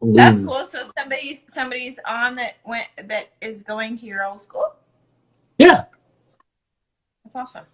That's cool. So somebody's somebody's on that went that is going to your old school. Yeah. That's awesome.